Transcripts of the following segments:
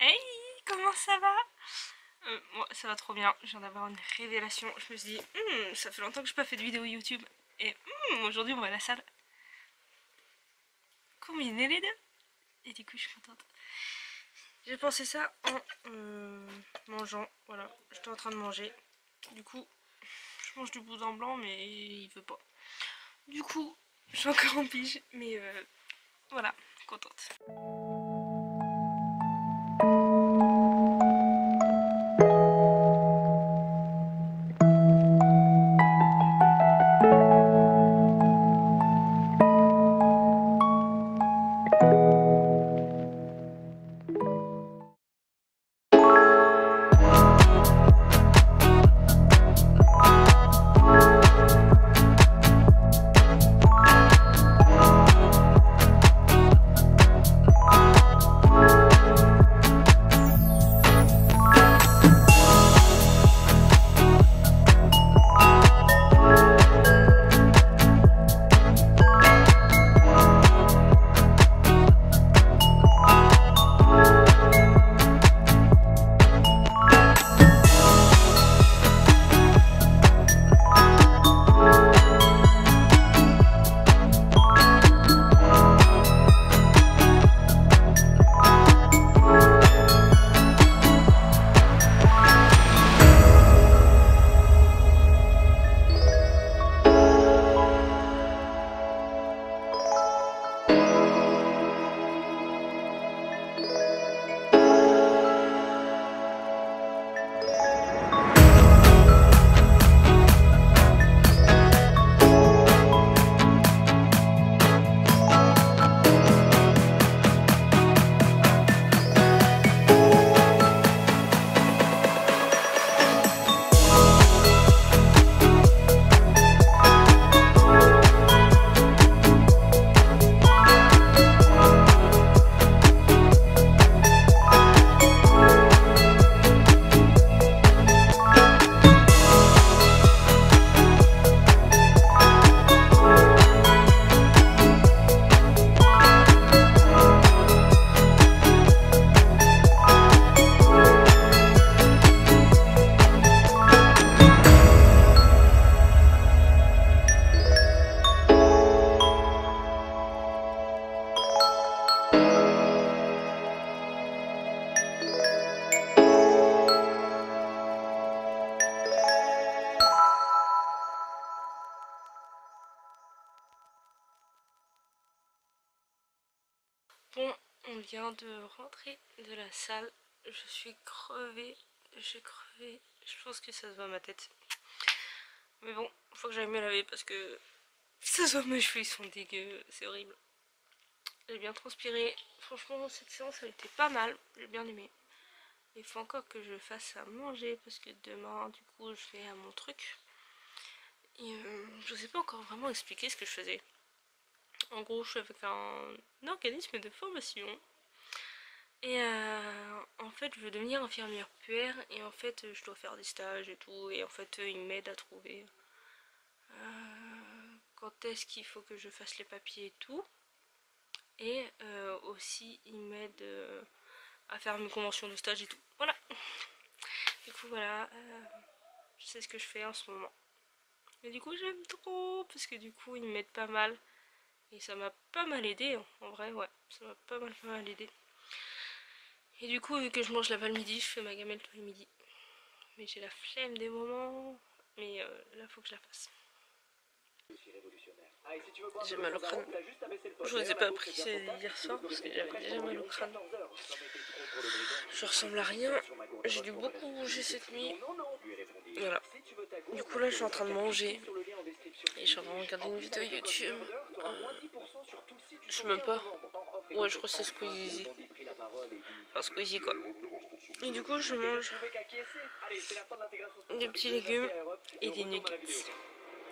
Hey, comment ça va? Euh, Moi, ça va trop bien. Je viens d'avoir une révélation. Je me suis dit, Hmm, ça fait longtemps que je n'ai pas fait de vidéo YouTube. Et hmm, aujourd'hui, on va à la salle. Combiner les deux. Et du coup, je suis contente. J'ai pensé ça en euh, mangeant. Voilà, j'étais en train de manger. Du coup, je mange du boudin blanc, mais il veut pas. Du coup, je suis encore en pige, mais euh, voilà, contente. On vient de rentrer de la salle. Je suis crevée. Je suis crevée. Je pense que ça se voit ma tête. Mais bon, faut que j'aille me laver parce que ça se voit mes cheveux ils sont dégueux. C'est horrible. J'ai bien transpiré. Franchement, cette séance elle était pas mal. J'ai bien aimé. Il faut encore que je fasse à manger parce que demain, du coup, je vais à mon truc. Et euh, je sais pas encore vraiment expliquer ce que je faisais. En gros, je suis avec un, organisme de formation. Et euh, en fait, je veux devenir infirmière puère. Et en fait, je dois faire des stages et tout. Et en fait, ils m'aident à trouver euh, quand est-ce qu'il faut que je fasse les papiers et tout. Et euh, aussi, ils m'aident à faire mes conventions de stage et tout. Voilà. Du coup, voilà. je sais ce que je fais en ce moment. Et du coup, j'aime trop. Parce que du coup, ils m'aident pas mal. Et ça m'a pas mal aidé, en vrai, ouais, ça m'a pas mal, mal aidé. Et du coup, vu que je mange là-bas le midi, je fais ma gamelle tous les midis. Mais j'ai la flemme des moments, mais euh, là, faut que je la fasse. J'ai mal au crâne. Je vous ai pas pris hier soir parce que j'avais déjà mal au crâne. Je ressemble à rien. J'ai dû beaucoup bouger cette nuit. Voilà. Du coup là je suis en train de manger. Et je suis en train de regarder une vidéo YouTube. Euh, je sais même pas. Ouais je crois que c'est Squeezie. Enfin Squeezie quoi. Et du coup je mange des petits légumes et des nuggets.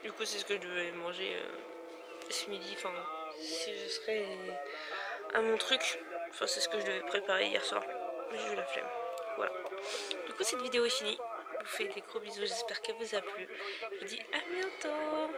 Du coup c'est ce que je devais manger euh, ce midi. Enfin si je serais à mon truc. Enfin c'est ce que je devais préparer hier soir. J'ai eu la flemme. Voilà. Du coup cette vidéo est finie. Vous fais des gros bisous, j'espère qu'elle vous a plu. Je vous dis à bientôt